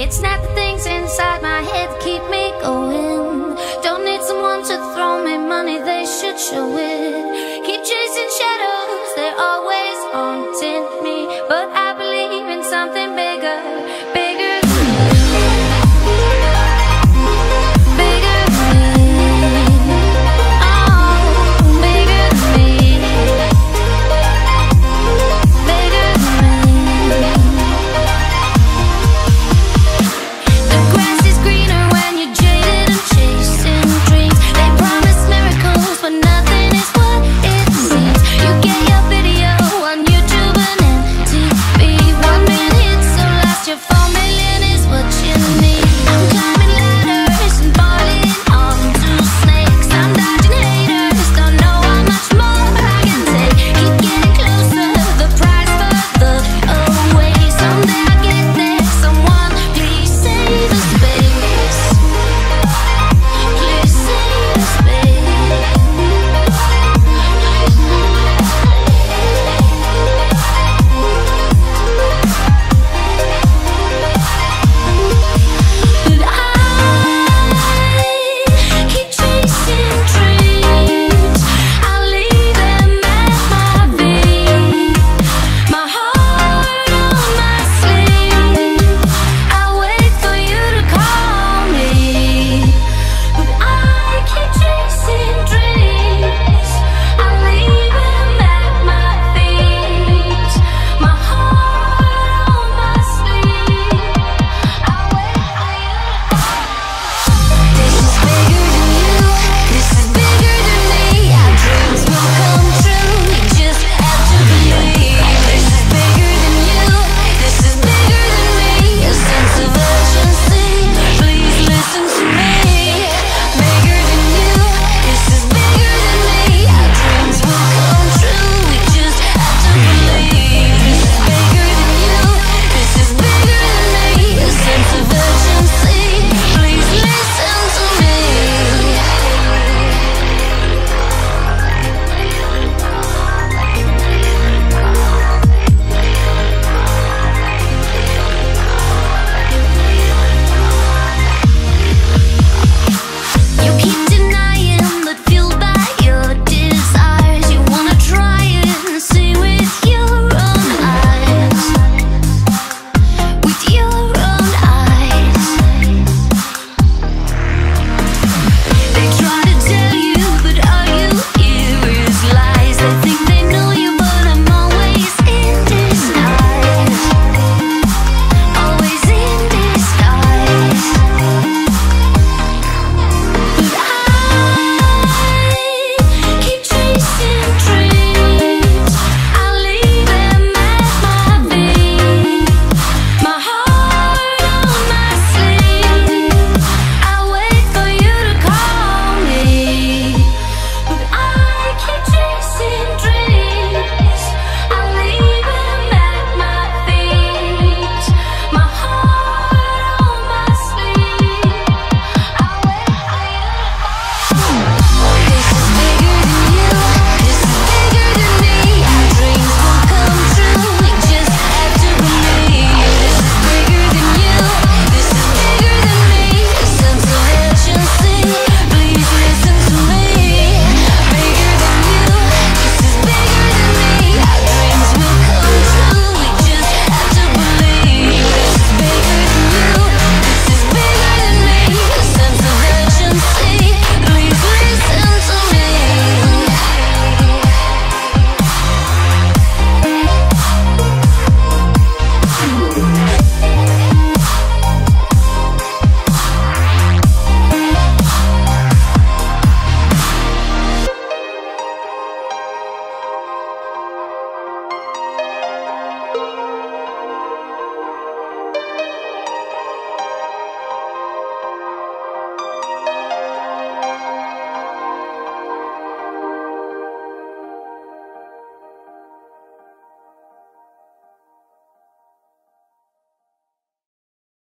It's not the things inside my head that keep me going. Don't need someone to throw me money, they should show it.